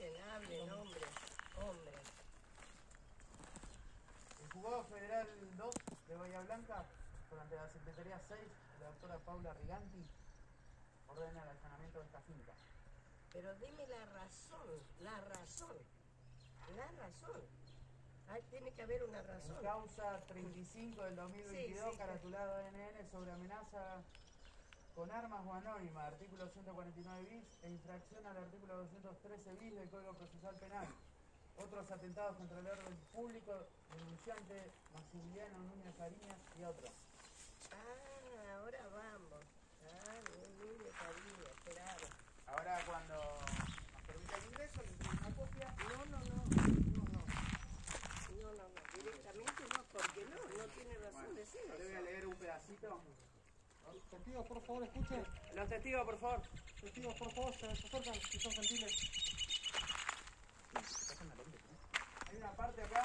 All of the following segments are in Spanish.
Hablen, hablen, hombre, hombre. El juzgado federal 2 de Bahía Blanca, durante la Secretaría 6, la doctora Paula Riganti ordena el allanamiento de esta finca. Pero dime la razón, la razón, la razón. Ahí tiene que haber una razón. En causa 35 del 2022, sí, sí, caratulado sí. ANN sobre amenaza con armas o anónima, artículo 149 bis, e infracción al artículo 213 bis del Código Procesal Penal. Otros atentados contra el orden público, denunciante Maximiliano Núñez Fariñas y otros. Ah, ahora vamos. Ah, bien, cariño, claro. Ahora cuando nos permita el ingreso, le una copia. No, no, no, no, no. No, no, no, directamente no, porque no, no tiene razón de ser Yo le voy a leer un pedacito. Testigos, por favor, escuchen. Los testigos, por favor. Testigos, por favor, se acercan, si son gentiles. Hay una parte acá.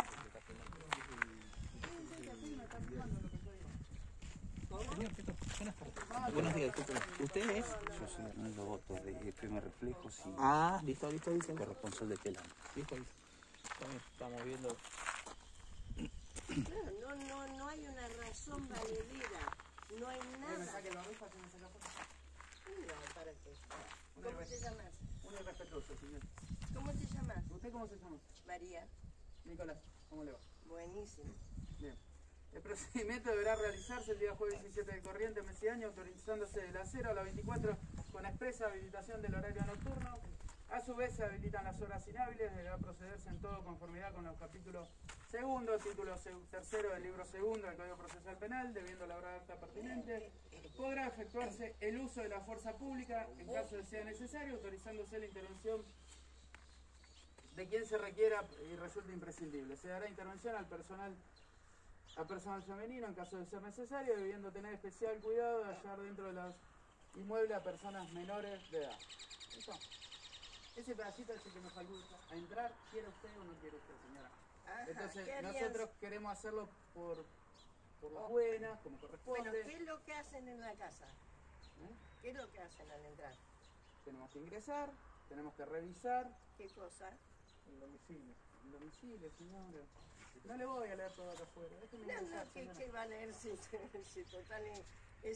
Digo. Buenos días. ¿Usted es? Yo soy Hernando Boto de FM Reflejos y Ah, listo, listo, listo. corresponsal de Telam. Listo, listo. Estamos, estamos viendo. Claro, no, no, no hay una razón valedera. No hay Que nada. ¿Cómo te llamas? Un irrespetuoso, señor. ¿Cómo te llamas? ¿Usted cómo se llama? María. Nicolás, ¿cómo le va? Buenísimo. Bien. El procedimiento deberá realizarse el día jueves 17 de corriente mes y año, autorizándose de la 0 a la 24 con expresa habilitación del horario nocturno. A su vez se habilitan las horas inhábiles, deberá procederse en todo conformidad con los capítulos segundo, título tercero del libro segundo del Código Procesal Penal, debiendo la hora acta pertinente. Podrá efectuarse el uso de la fuerza pública en caso de sea necesario, autorizándose la intervención de quien se requiera y resulte imprescindible. Se dará intervención al personal a personal femenino en caso de ser necesario, debiendo tener especial cuidado de hallar dentro de los inmuebles a personas menores de edad. ¿Listo? Ese pedacito es el que nos faculta a entrar, ¿quiere usted o no quiere usted, señora? Ajá, Entonces, nosotros queremos hacerlo por, por las buenas, como corresponde. Bueno, ¿qué es lo que hacen en la casa? ¿Eh? ¿Qué es lo que hacen al entrar? Tenemos que ingresar, tenemos que revisar ¿Qué cosa? el domicilio. El domicilio, señora. No le voy a leer todo acá afuera, déjeme No, ingresar, no, ¿qué, señora. qué va a leer si, si total